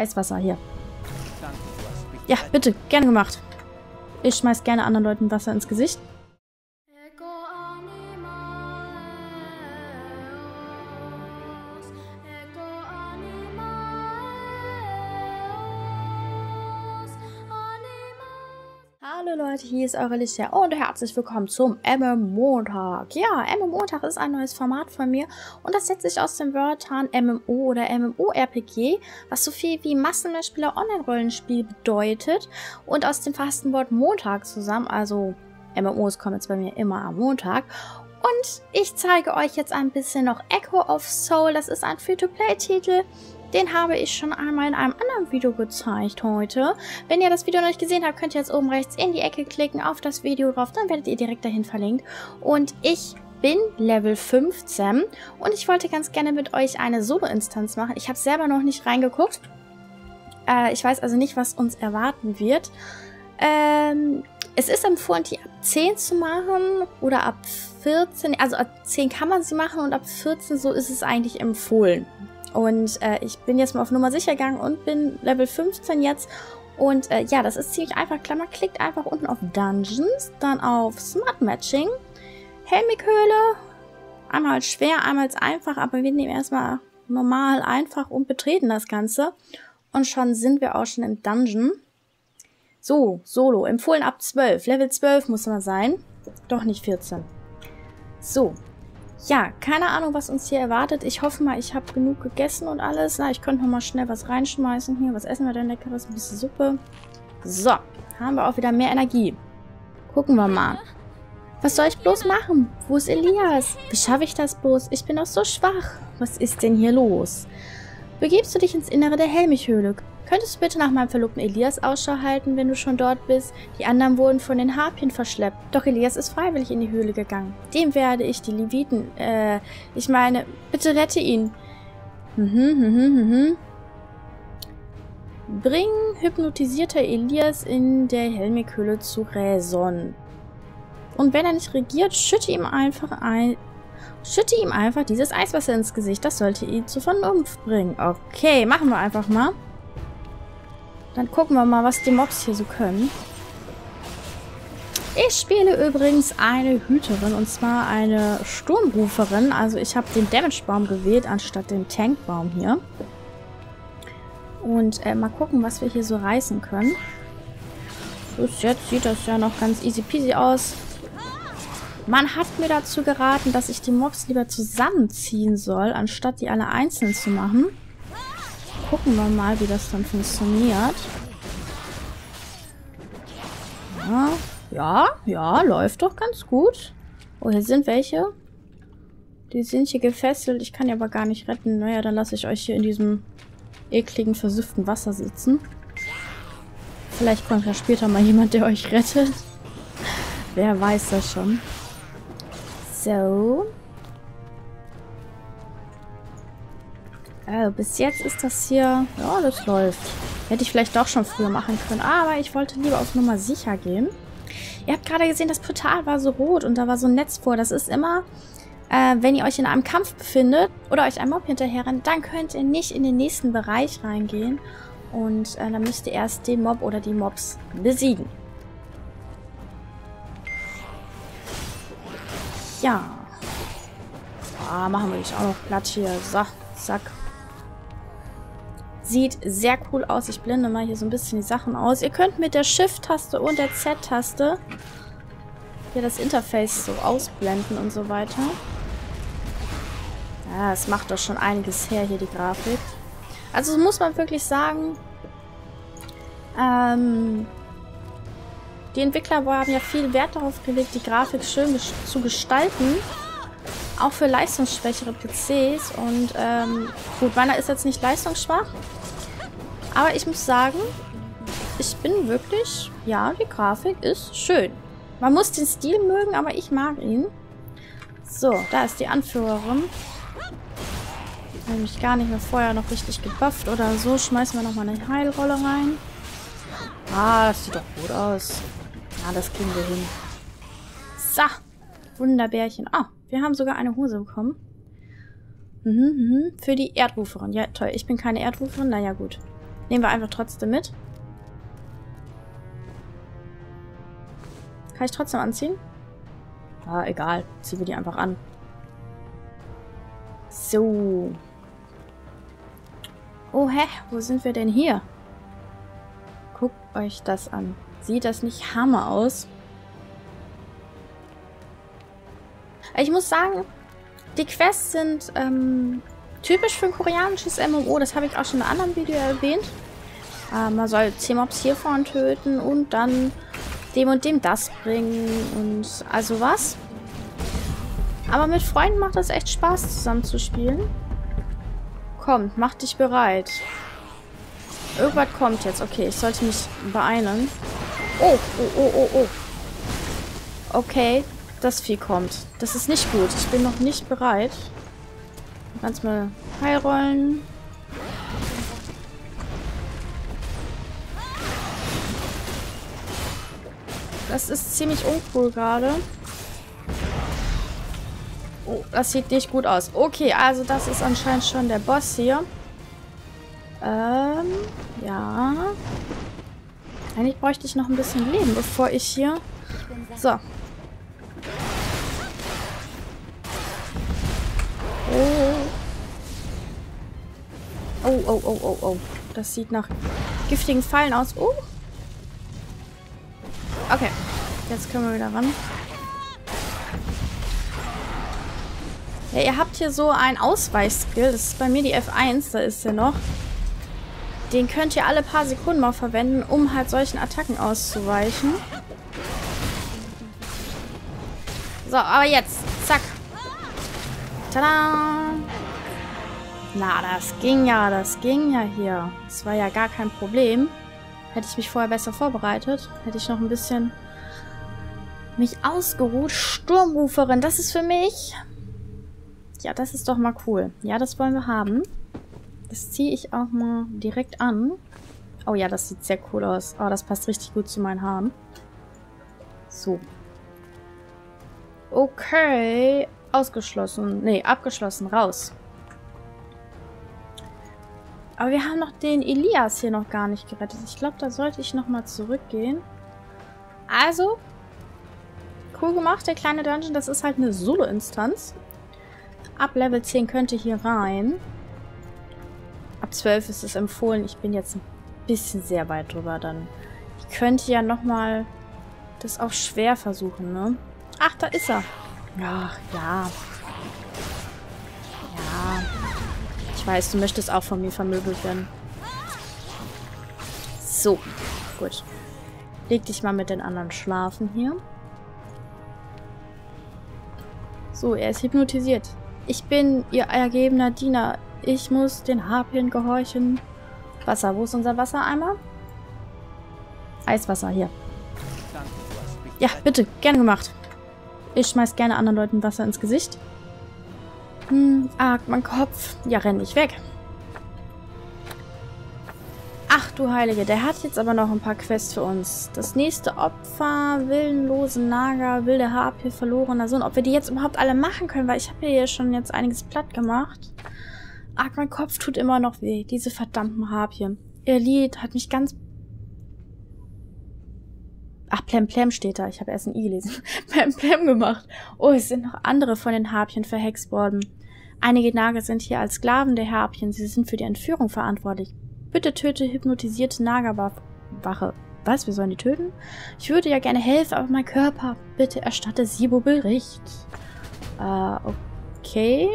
Eiswasser hier. Ja, bitte, gerne gemacht. Ich schmeiß gerne anderen Leuten Wasser ins Gesicht. Leute, hier ist eure Licia und herzlich willkommen zum MM Montag. Ja, MM Montag ist ein neues Format von mir und das setzt sich aus den Wörtern MMO oder MMORPG, was so viel wie Massenmehrspieler Online-Rollenspiel bedeutet und aus dem fasten Wort Montag zusammen, also MMOs kommen jetzt bei mir immer am Montag. Und ich zeige euch jetzt ein bisschen noch Echo of Soul, das ist ein Free-to-Play-Titel, den habe ich schon einmal in einem anderen Video gezeigt heute. Wenn ihr das Video noch nicht gesehen habt, könnt ihr jetzt oben rechts in die Ecke klicken, auf das Video drauf, dann werdet ihr direkt dahin verlinkt. Und ich bin Level 15 und ich wollte ganz gerne mit euch eine Solo-Instanz machen. Ich habe selber noch nicht reingeguckt. Äh, ich weiß also nicht, was uns erwarten wird. Ähm, es ist empfohlen, die ab 10 zu machen oder ab 14. Also ab 10 kann man sie machen und ab 14 so ist es eigentlich empfohlen. Und äh, ich bin jetzt mal auf Nummer sicher gegangen und bin Level 15 jetzt. Und äh, ja, das ist ziemlich einfach. Klammer, klickt einfach unten auf Dungeons, dann auf Smart Matching, Helmighöhle. Einmal schwer, einmal einfach, aber wir nehmen erstmal normal, einfach und betreten das Ganze. Und schon sind wir auch schon im Dungeon. So, Solo, empfohlen ab 12. Level 12 muss man sein. Doch nicht 14. So, ja, keine Ahnung, was uns hier erwartet. Ich hoffe mal, ich habe genug gegessen und alles. Na, ich könnte noch mal schnell was reinschmeißen hier. Was essen wir denn leckeres? Ein bisschen Suppe. So, haben wir auch wieder mehr Energie. Gucken wir mal. Was soll ich bloß machen? Wo ist Elias? Wie schaffe ich das bloß? Ich bin doch so schwach. Was ist denn hier los? Begibst du dich ins Innere der Helmichhöhle? Könntest du bitte nach meinem Verlobten Elias Ausschau halten, wenn du schon dort bist? Die anderen wurden von den Harpien verschleppt. Doch Elias ist freiwillig in die Höhle gegangen. Dem werde ich die Leviten, äh, ich meine, bitte rette ihn. Mhm, mhm, mhm. mhm. Bring hypnotisierter Elias in der Helmikhöhle zu Raison. Und wenn er nicht regiert, schütte ihm einfach ein, Schütte ihm einfach dieses Eiswasser ins Gesicht. Das sollte ihn zur Vernunft bringen. Okay, machen wir einfach mal. Dann gucken wir mal, was die Mobs hier so können. Ich spiele übrigens eine Hüterin und zwar eine Sturmruferin. Also ich habe den Damage-Baum gewählt anstatt den Tankbaum hier. Und äh, mal gucken, was wir hier so reißen können. Bis jetzt sieht das ja noch ganz easy peasy aus. Man hat mir dazu geraten, dass ich die Mobs lieber zusammenziehen soll, anstatt die alle einzeln zu machen gucken wir mal, wie das dann funktioniert. Ja, ja, ja, läuft doch ganz gut. Oh, hier sind welche. Die sind hier gefesselt. Ich kann die aber gar nicht retten. Naja, dann lasse ich euch hier in diesem ekligen, versüfften Wasser sitzen. Vielleicht kommt ja später mal jemand, der euch rettet. Wer weiß das schon. So. Also bis jetzt ist das hier... Ja, das läuft. Hätte ich vielleicht doch schon früher machen können. Aber ich wollte lieber auf Nummer sicher gehen. Ihr habt gerade gesehen, das Portal war so rot und da war so ein Netz vor. Das ist immer, äh, wenn ihr euch in einem Kampf befindet oder euch ein Mob hinterher rennt, dann könnt ihr nicht in den nächsten Bereich reingehen. Und äh, dann müsst ihr erst den Mob oder die Mobs besiegen. Ja. Ah, machen wir dich auch noch platt hier. So, zack. Sieht sehr cool aus. Ich blende mal hier so ein bisschen die Sachen aus. Ihr könnt mit der Shift-Taste und der Z-Taste hier das Interface so ausblenden und so weiter. Ja, es macht doch schon einiges her hier, die Grafik. Also muss man wirklich sagen, ähm, die Entwickler haben ja viel Wert darauf gelegt, die Grafik schön zu gestalten. Auch für leistungsschwächere PCs. Und ähm, gut, meiner ist jetzt nicht leistungsschwach. Aber ich muss sagen, ich bin wirklich, ja, die Grafik ist schön. Man muss den Stil mögen, aber ich mag ihn. So, da ist die Anführerin. Mich gar nicht mehr vorher noch richtig gebufft oder so. Schmeißen wir nochmal eine Heilrolle rein. Ah, das sieht doch gut aus. Ja, das kriegen wir hin. So, Wunderbärchen. Ah, wir haben sogar eine Hose bekommen. Mhm, mhm. Für die Erdruferin. Ja, toll. Ich bin keine Erdruferin. Naja, gut. Nehmen wir einfach trotzdem mit. Kann ich trotzdem anziehen? Ah, egal. Ziehen wir die einfach an. So. Oh, hä? Wo sind wir denn hier? Guckt euch das an. Sieht das nicht Hammer aus? Ich muss sagen, die Quests sind ähm, typisch für ein koreanisches MMO. Das habe ich auch schon in einem anderen Video erwähnt. Äh, man soll 10 Mobs hier vorne töten und dann dem und dem das bringen und also was. Aber mit Freunden macht das echt Spaß zusammen zu spielen. Kommt, mach dich bereit. Irgendwas kommt jetzt. Okay, ich sollte mich beeilen. Oh, oh, oh, oh, oh. Okay, das Vieh kommt. Das ist nicht gut. Ich bin noch nicht bereit. Ganz mal heilrollen. Das ist ziemlich uncool gerade. Oh, das sieht nicht gut aus. Okay, also das ist anscheinend schon der Boss hier. Ähm, ja. Eigentlich bräuchte ich noch ein bisschen Leben, bevor ich hier... So. Oh. Oh, oh, oh, oh, oh. Das sieht nach giftigen Fallen aus. Oh. Okay. Jetzt können wir wieder ran. Ja, ihr habt hier so ein Ausweichskill. Das ist bei mir die F1. Da ist der noch. Den könnt ihr alle paar Sekunden mal verwenden, um halt solchen Attacken auszuweichen. So, aber jetzt. Zack. Tada! Na, das ging ja. Das ging ja hier. Das war ja gar kein Problem. Hätte ich mich vorher besser vorbereitet, hätte ich noch ein bisschen mich ausgeruht. Sturmruferin, das ist für mich. Ja, das ist doch mal cool. Ja, das wollen wir haben. Das ziehe ich auch mal direkt an. Oh ja, das sieht sehr cool aus. Oh, das passt richtig gut zu meinen Haaren. So. Okay. Ausgeschlossen. Nee, abgeschlossen. Raus. Aber wir haben noch den Elias hier noch gar nicht gerettet. Ich glaube, da sollte ich nochmal zurückgehen. Also, cool gemacht, der kleine Dungeon. Das ist halt eine Solo-Instanz. Ab Level 10 könnte hier rein. Ab 12 ist es empfohlen. Ich bin jetzt ein bisschen sehr weit drüber dann. Ich könnte ja nochmal das auch schwer versuchen, ne? Ach, da ist er. Ach, ja. Ich weiß, du möchtest auch von mir vermöbelt werden. So, gut. Leg dich mal mit den anderen schlafen hier. So, er ist hypnotisiert. Ich bin ihr ergebener Diener. Ich muss den Harpien gehorchen. Wasser, wo ist unser Wassereimer? Eiswasser, hier. Ja, bitte, gerne gemacht. Ich schmeiß gerne anderen Leuten Wasser ins Gesicht. Hm, arg, mein Kopf. Ja, renn nicht weg. Ach du Heilige, der hat jetzt aber noch ein paar Quests für uns. Das nächste Opfer, willenlose Nager, wilde Harpie, verlorener Sohn. Ob wir die jetzt überhaupt alle machen können, weil ich habe hier schon jetzt einiges platt gemacht. Ach, mein Kopf tut immer noch weh. Diese verdammten Harpien. Ihr Lied hat mich ganz... Ach, Plem Plem steht da. Ich habe erst ein I gelesen. Plem Plem gemacht. Oh, es sind noch andere von den Harpien verhext worden. Einige Nager sind hier als Sklaven der Harpien. Sie sind für die Entführung verantwortlich. Bitte töte hypnotisierte Nagerwache. Was? Wir sollen die töten? Ich würde ja gerne helfen, aber mein Körper. Bitte erstatte Sibo Bericht. Äh, okay.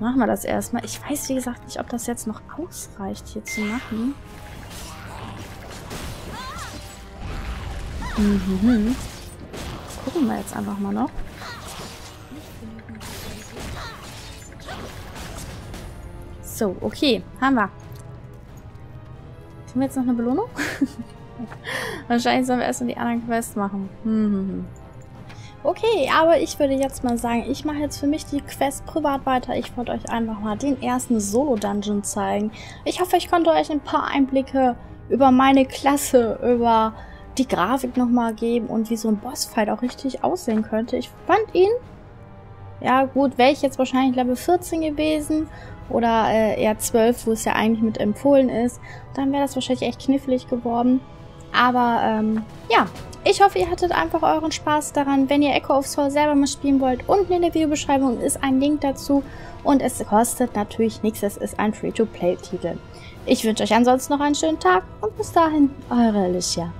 Machen wir das erstmal. Ich weiß, wie gesagt, nicht, ob das jetzt noch ausreicht, hier zu machen. Mhm. Gucken wir jetzt einfach mal noch. So, okay. Haben wir. Haben wir jetzt noch eine Belohnung? Wahrscheinlich sollen wir erstmal die anderen Quests machen. Hm. Okay, aber ich würde jetzt mal sagen, ich mache jetzt für mich die Quest privat weiter. Ich wollte euch einfach mal den ersten Solo-Dungeon zeigen. Ich hoffe, ich konnte euch ein paar Einblicke über meine Klasse, über die Grafik nochmal geben und wie so ein Bossfight auch richtig aussehen könnte. Ich fand ihn, ja gut, wäre ich jetzt wahrscheinlich Level 14 gewesen oder äh, eher 12, wo es ja eigentlich mit empfohlen ist. Dann wäre das wahrscheinlich echt knifflig geworden. Aber ähm, ja, ich hoffe, ihr hattet einfach euren Spaß daran. Wenn ihr Echo of Soul selber mal spielen wollt, unten in der Videobeschreibung ist ein Link dazu. Und es kostet natürlich nichts, es ist ein Free-to-Play-Titel. Ich wünsche euch ansonsten noch einen schönen Tag und bis dahin, eure Alicia.